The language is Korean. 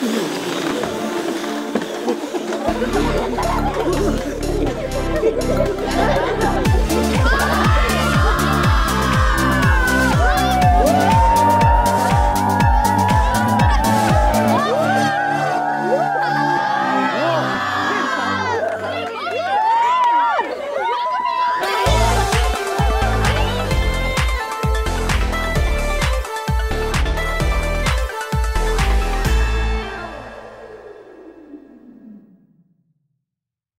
아,